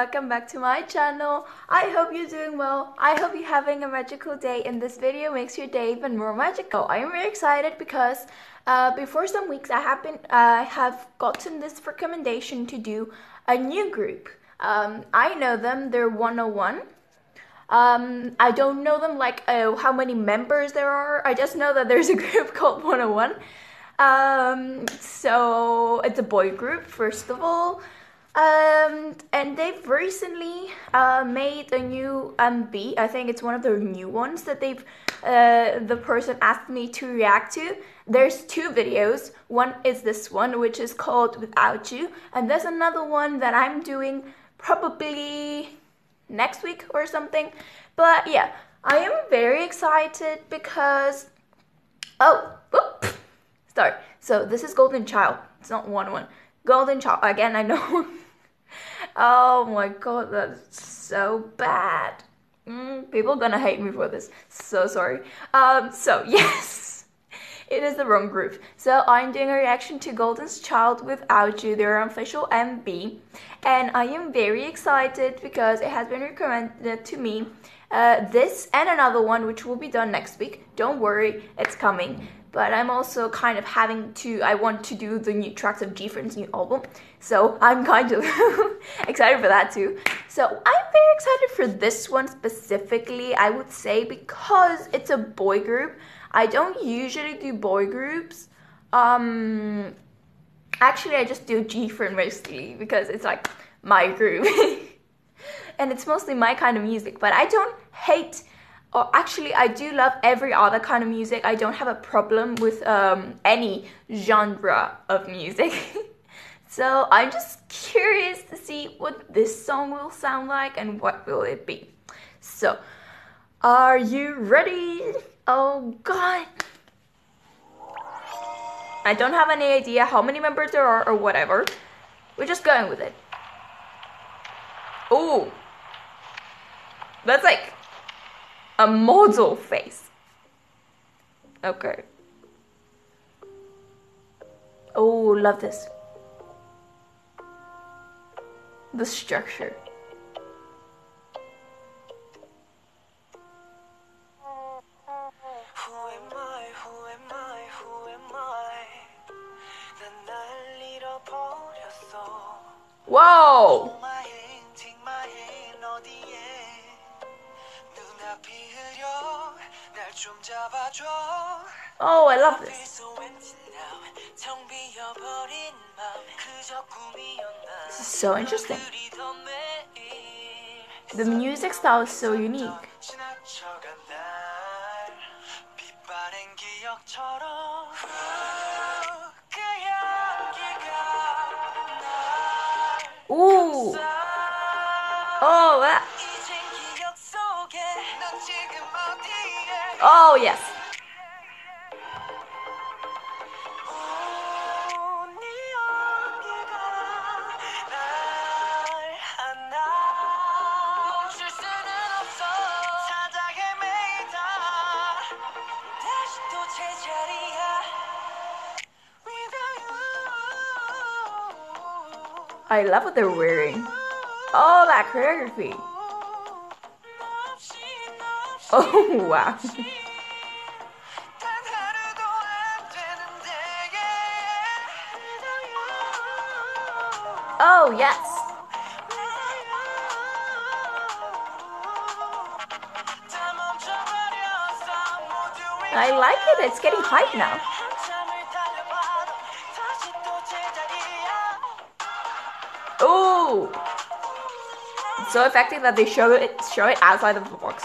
welcome back to my channel. I hope you're doing well. I hope you're having a magical day and this video makes your day even more magical. I am very excited because uh, before some weeks I have been I uh, have gotten this recommendation to do a new group. Um, I know them, they're 101. Um, I don't know them like uh, how many members there are. I just know that there's a group called 101. Um, so it's a boy group, first of all. Um, and they've recently uh, made a new MV. I think it's one of the new ones that they've uh, the person asked me to react to. There's two videos. One is this one, which is called Without You, and there's another one that I'm doing probably next week or something. But yeah, I am very excited because oh, whoop, sorry. So this is Golden Child. It's not one one. Golden Child again. I know. oh my god, that's so bad. Mm, people gonna hate me for this. So sorry. Um. So yes. It is the wrong group. So I'm doing a reaction to Golden's Child without you, their official MV. And I am very excited because it has been recommended to me. Uh, this and another one which will be done next week. Don't worry, it's coming but I'm also kind of having to, I want to do the new tracks of GFriend's new album, so I'm kind of excited for that too. So I'm very excited for this one specifically, I would say, because it's a boy group. I don't usually do boy groups. Um, actually, I just do GFriend mostly because it's like my group. and it's mostly my kind of music, but I don't hate or actually i do love every other kind of music. I don't have a problem with um, any genre of music. So i'm just curious to see what this song will sound like and what will it be. So are you ready? Oh god. I don't have any idea how many members there are or whatever. We're just going with it. Oh that's like a model face. Okay. Oh, love this. The structure. Who am I? Who am I? Then the little poor just saw. Whoa! Oh, I love this. This is so interesting. The music style is so unique. Ooh. Oh, that. Oh, yes. I love what they're wearing. Oh, that choreography. Oh, wow. Oh, yes. I like it. It's getting hype now. Oh! so effective that they show it show it outside of the box.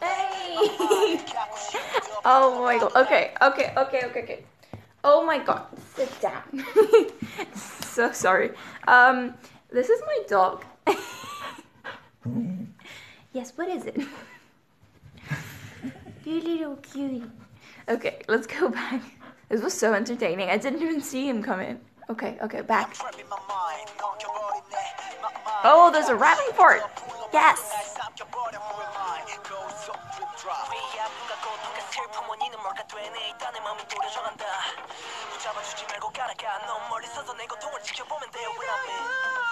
Hey! oh my god. Okay, okay, okay, okay, okay. Oh my god. Sit down. so sorry. Um, this is my dog. yes, what is it? you little cutie. Okay, let's go back. This was so entertaining. I didn't even see him come in. Okay, okay, back. Oh, there's a rapping part. Yes. 바뀌어버려 아픔과 고통과 슬픔 원인은 뭘까 되네 일단의 마음이 도려져간다 붙잡아주지 말고 가라가 너무 멀리 서서 내 고통을 지켜보면 돼요 When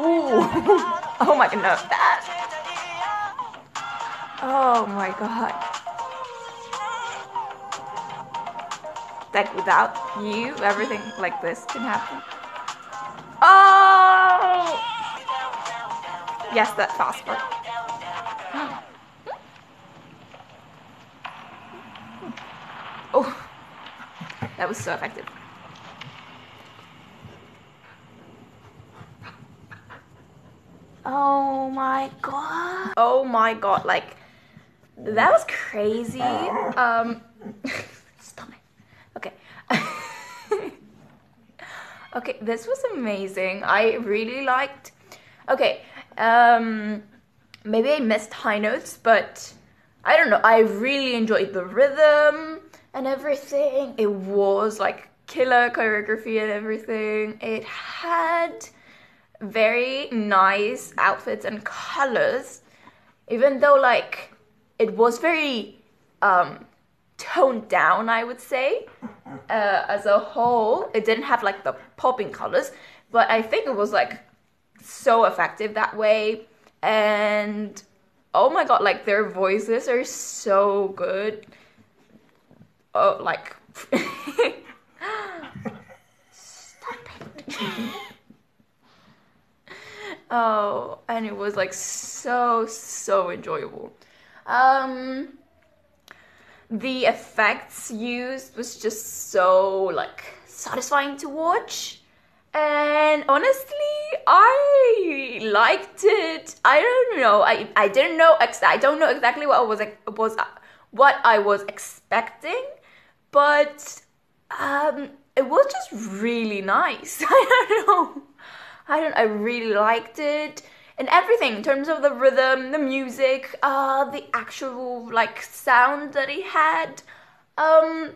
Ooh. oh my god, no, that. Oh my god. Like without you, everything like this can happen. Oh! Yes, that fast part. Oh, that was so effective. Oh my god. Oh my god, like that was crazy. Um stop it. Okay. okay, this was amazing. I really liked Okay, um maybe I missed high notes, but I don't know. I really enjoyed the rhythm and everything. It was like killer choreography and everything. It had very nice outfits and colors even though like it was very um toned down i would say uh, as a whole it didn't have like the popping colors but i think it was like so effective that way and oh my god like their voices are so good oh like stop it Oh, and it was like so so enjoyable. Um the effects used was just so like satisfying to watch. And honestly, I liked it. I don't know. I I didn't know ex- I don't know exactly what I was was what I was expecting, but um it was just really nice. I don't know. I don't I really liked it and everything in terms of the rhythm, the music, uh the actual like sound that he had um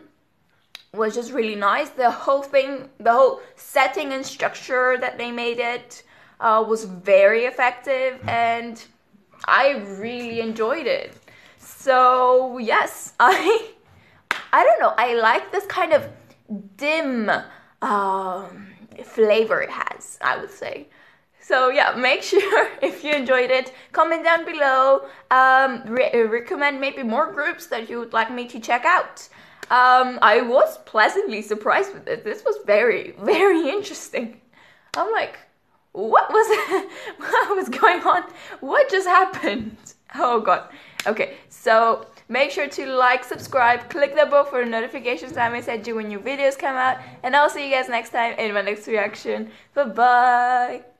was just really nice. The whole thing, the whole setting and structure that they made it uh, was very effective and I really enjoyed it. So yes, I I don't know. I like this kind of dim um, flavor it has, I would say. So yeah, make sure if you enjoyed it, comment down below. Um, re recommend maybe more groups that you would like me to check out. Um, I was pleasantly surprised with it. This was very, very interesting. I'm like, what was what was going on? What just happened? Oh god. Okay, so Make sure to like, subscribe, click the bell for notifications time I send you when new videos come out. And I'll see you guys next time in my next reaction. Bye bye.